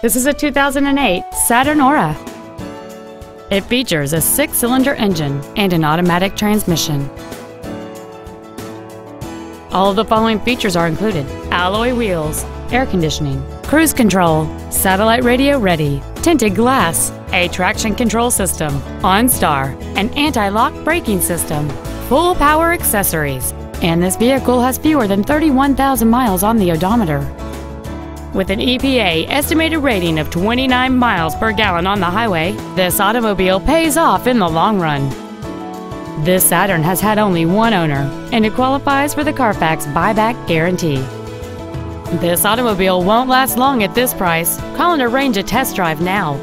This is a 2008 Saturn Aura. It features a six-cylinder engine and an automatic transmission. All of the following features are included. Alloy wheels, air conditioning, cruise control, satellite radio ready, tinted glass, a traction control system, OnStar, an anti-lock braking system, full power accessories, and this vehicle has fewer than 31,000 miles on the odometer. With an EPA estimated rating of 29 miles per gallon on the highway, this automobile pays off in the long run. This Saturn has had only one owner, and it qualifies for the Carfax buyback guarantee. This automobile won't last long at this price. Call and arrange a test drive now.